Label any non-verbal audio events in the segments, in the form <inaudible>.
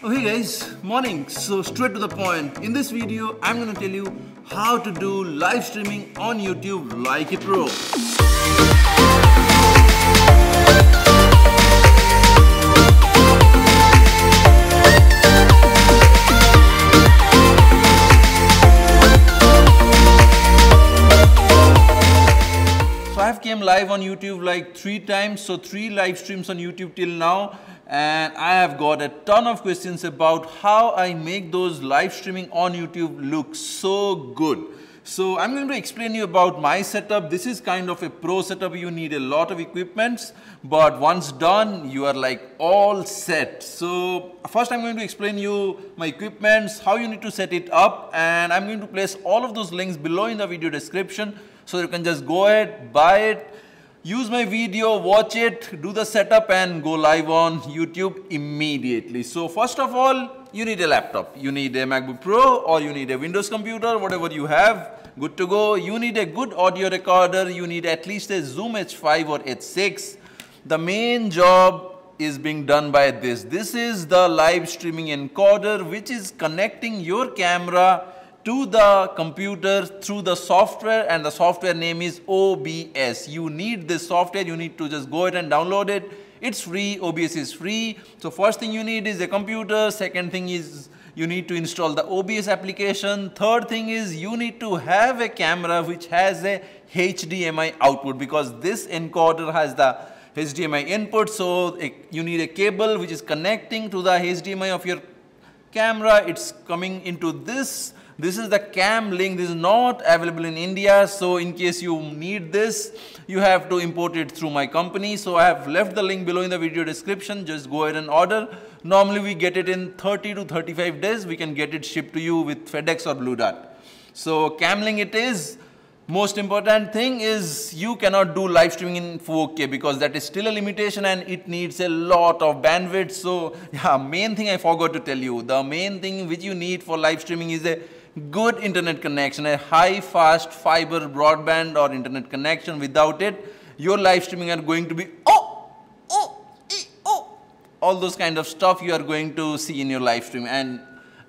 Oh, okay guys, morning. So straight to the point. In this video, I'm gonna tell you how to do live streaming on YouTube like a pro. So I've came live on YouTube like three times, so three live streams on YouTube till now and I have got a ton of questions about how I make those live streaming on YouTube look so good. So I'm going to explain you about my setup. This is kind of a pro setup. You need a lot of equipments, but once done, you are like all set. So first I'm going to explain you my equipments, how you need to set it up, and I'm going to place all of those links below in the video description so you can just go ahead, buy it, use my video, watch it, do the setup and go live on YouTube immediately. So first of all, you need a laptop. You need a MacBook Pro or you need a Windows computer, whatever you have, good to go. You need a good audio recorder. You need at least a Zoom H5 or H6. The main job is being done by this. This is the live streaming encoder which is connecting your camera to the computer through the software and the software name is OBS. You need this software, you need to just go ahead and download it. It's free, OBS is free. So first thing you need is a computer, second thing is you need to install the OBS application. Third thing is you need to have a camera which has a HDMI output because this encoder has the HDMI input. So you need a cable which is connecting to the HDMI of your camera. It's coming into this this is the cam link. This is not available in India. So in case you need this, you have to import it through my company. So I have left the link below in the video description. Just go ahead and order. Normally we get it in 30 to 35 days. We can get it shipped to you with FedEx or Blue Dart. So Camlink it is. Most important thing is you cannot do live streaming in 4K because that is still a limitation and it needs a lot of bandwidth. So <laughs> yeah, main thing I forgot to tell you. The main thing which you need for live streaming is a good internet connection, a high fast fiber broadband or internet connection. Without it, your live streaming are going to be oh, oh, oh, all those kind of stuff you are going to see in your live stream. And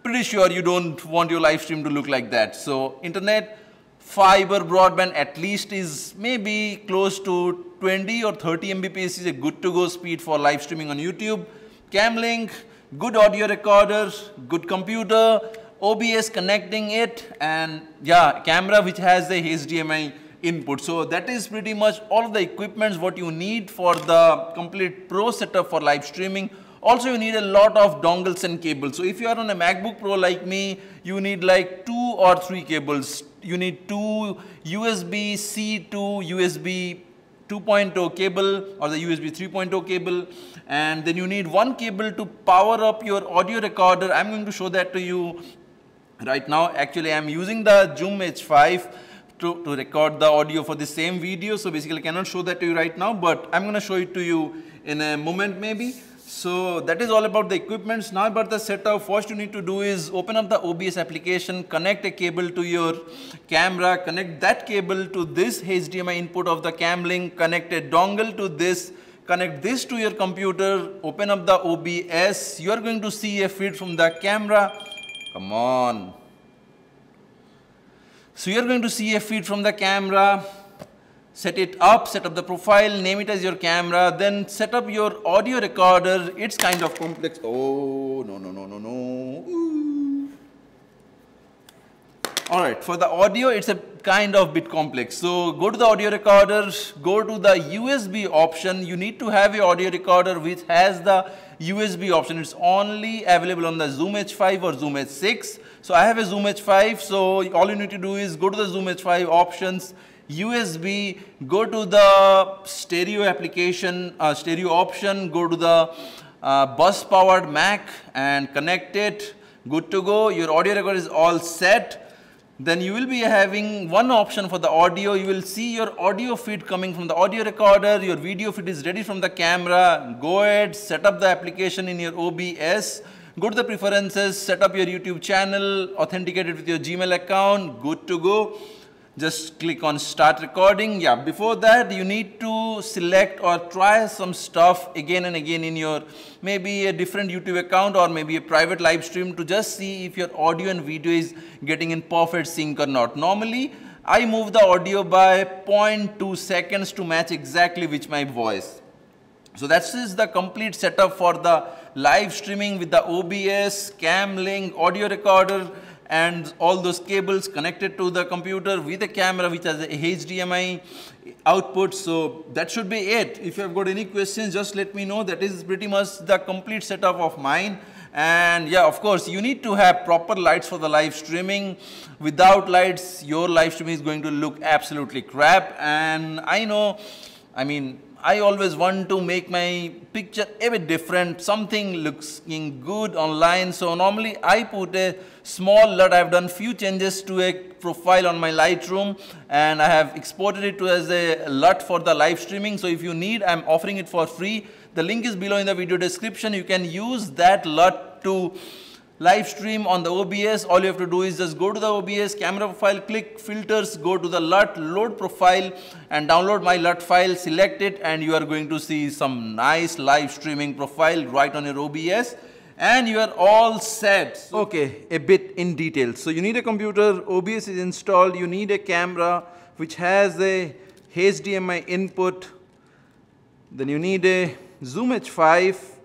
pretty sure you don't want your live stream to look like that. So internet fiber broadband at least is maybe close to 20 or 30 Mbps is a good to go speed for live streaming on YouTube. Camlink, good audio recorder, good computer, OBS connecting it and yeah, camera which has the HDMI input. So that is pretty much all the equipments what you need for the complete pro setup for live streaming. Also you need a lot of dongles and cables. So if you are on a MacBook Pro like me, you need like two or three cables. You need two USB-C to USB 2.0 cable or the USB 3.0 cable and then you need one cable to power up your audio recorder. I'm going to show that to you Right now, actually, I'm using the Zoom H5 to, to record the audio for the same video. So basically, I cannot show that to you right now, but I'm going to show it to you in a moment maybe. So that is all about the equipments. Now about the setup, first you need to do is open up the OBS application, connect a cable to your camera, connect that cable to this HDMI input of the cam link, connect a dongle to this, connect this to your computer, open up the OBS. You are going to see a feed from the camera Come on. So you're going to see a feed from the camera, set it up, set up the profile, name it as your camera, then set up your audio recorder. It's kind of complex. Oh, no, no, no, no, no. Ooh. All right, for the audio, it's a kind of bit complex. So go to the audio recorder, go to the USB option. You need to have a audio recorder which has the USB option. It's only available on the Zoom H5 or Zoom H6. So I have a Zoom H5. So all you need to do is go to the Zoom H5 options, USB, go to the stereo application, uh, stereo option, go to the uh, bus powered Mac and connect it. Good to go. Your audio record is all set then you will be having one option for the audio. You will see your audio feed coming from the audio recorder. Your video feed is ready from the camera. Go ahead, set up the application in your OBS. Go to the preferences, set up your YouTube channel, authenticate it with your Gmail account. Good to go. Just click on start recording. Yeah, before that you need to select or try some stuff again and again in your maybe a different YouTube account or maybe a private live stream to just see if your audio and video is getting in perfect sync or not. Normally, I move the audio by 0.2 seconds to match exactly with my voice. So that is the complete setup for the live streaming with the OBS, Camlink, audio recorder, and all those cables connected to the computer with a camera which has a HDMI output. So that should be it. If you have got any questions, just let me know. That is pretty much the complete setup of mine. And yeah, of course, you need to have proper lights for the live streaming. Without lights, your live streaming is going to look absolutely crap. And I know, I mean, I always want to make my picture a bit different, something looking good online. So normally I put a small LUT. I've done few changes to a profile on my Lightroom and I have exported it to as a LUT for the live streaming. So if you need, I'm offering it for free. The link is below in the video description. You can use that LUT to live stream on the OBS, all you have to do is just go to the OBS, camera profile, click filters, go to the LUT, load profile and download my LUT file, select it and you are going to see some nice live streaming profile right on your OBS and you are all set. Okay, a bit in detail. So you need a computer, OBS is installed, you need a camera which has a HDMI input, then you need a Zoom H5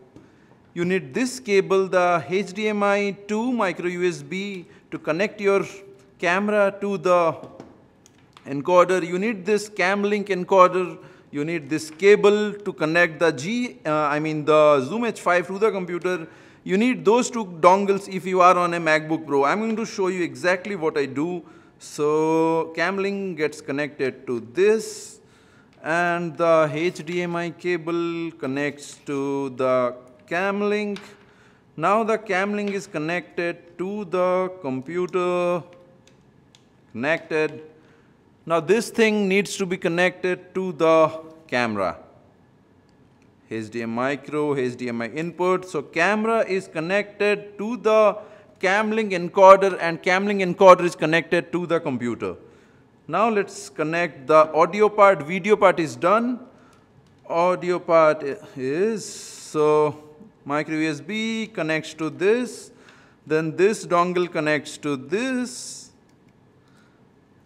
you need this cable, the HDMI to micro USB to connect your camera to the encoder. You need this Camlink encoder. You need this cable to connect the G, uh, I mean the Zoom H5 to the computer. You need those two dongles if you are on a MacBook Pro. I'm going to show you exactly what I do. So Camlink gets connected to this and the HDMI cable connects to the Camlink. Now the Camlink is connected to the computer, connected. Now this thing needs to be connected to the camera. HDMI micro, HDMI input. So camera is connected to the Camlink encoder and Camlink encoder is connected to the computer. Now let's connect the audio part, video part is done. Audio part is, so micro USB connects to this, then this dongle connects to this,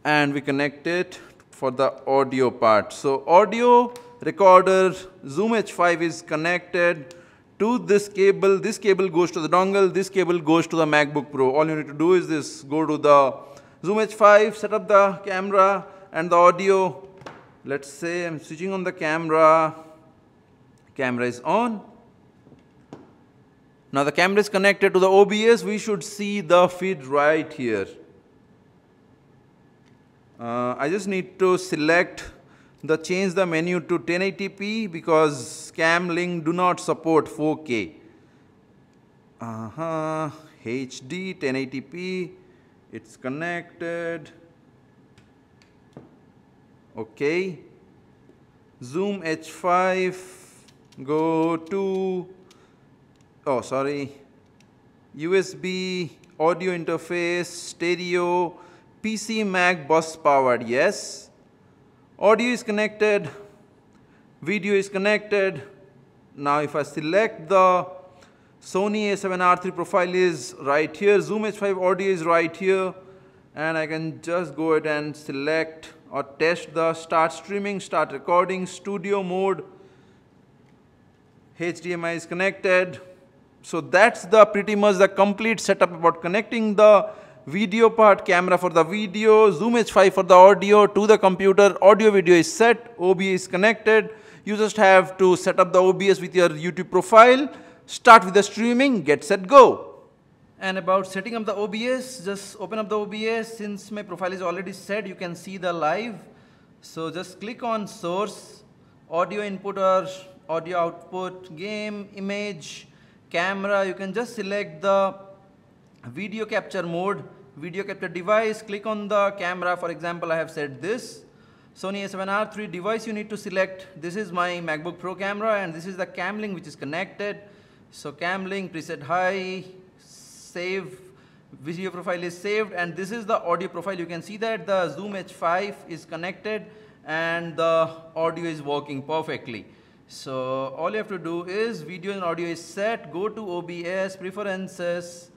and we connect it for the audio part. So audio recorder Zoom H5 is connected to this cable. This cable goes to the dongle, this cable goes to the MacBook Pro. All you need to do is this, go to the Zoom H5, set up the camera and the audio. Let's say I'm switching on the camera, camera is on. Now the camera is connected to the OBS, we should see the feed right here. Uh, I just need to select the change the menu to 1080p because Camlink do not support 4K. Uh -huh. HD 1080p, it's connected. Okay. Zoom H5, go to oh sorry, USB audio interface, stereo, PC Mac bus powered, yes. Audio is connected, video is connected. Now if I select the Sony a7R3 profile is right here, Zoom H5 audio is right here. And I can just go ahead and select or test the start streaming, start recording, studio mode, HDMI is connected, so that's the pretty much the complete setup about connecting the video part camera for the video, Zoom H5 for the audio to the computer, audio video is set, OBS is connected. You just have to set up the OBS with your YouTube profile, start with the streaming, get set, go. And about setting up the OBS, just open up the OBS. Since my profile is already set, you can see the live. So just click on source, audio input or audio output, game, image, camera, you can just select the video capture mode, video capture device, click on the camera. For example, I have said this. Sony a7R III device you need to select. This is my MacBook Pro camera and this is the Camlink which is connected. So Camlink preset high, save video profile is saved and this is the audio profile. You can see that the Zoom H5 is connected and the audio is working perfectly. So all you have to do is video and audio is set, go to OBS, preferences,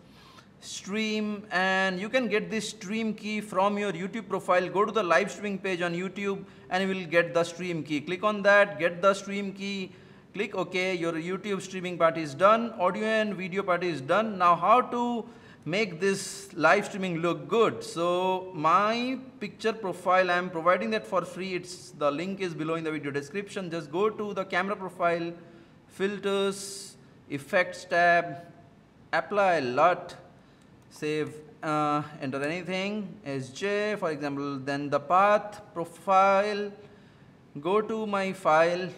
stream and you can get this stream key from your YouTube profile. Go to the live streaming page on YouTube and you will get the stream key. Click on that, get the stream key, click OK, your YouTube streaming part is done, audio and video part is done. Now how to make this live streaming look good. So my picture profile, I am providing that for free. It's the link is below in the video description. Just go to the camera profile, filters, effects tab, apply LUT, save, uh, enter anything, SJ for example, then the path profile, go to my file,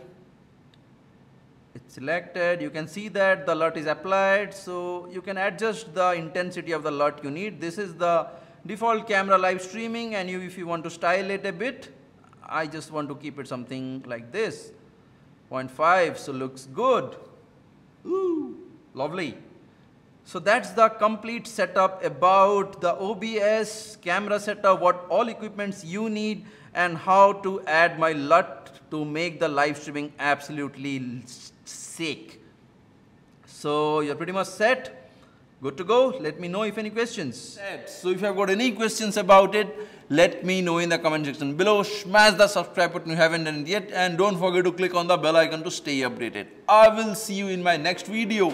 it's selected. You can see that the LUT is applied. So you can adjust the intensity of the LUT you need. This is the default camera live streaming. And you if you want to style it a bit I just want to keep it something like this. 0.5 so looks good. Ooh, lovely so that's the complete setup about the OBS camera setup what all equipments you need and how to add my LUT to make the live streaming absolutely sick. So you're pretty much set. Good to go. Let me know if any questions. So if you have got any questions about it, let me know in the comment section below. Smash the subscribe button if you haven't done it yet. And don't forget to click on the bell icon to stay updated. I will see you in my next video.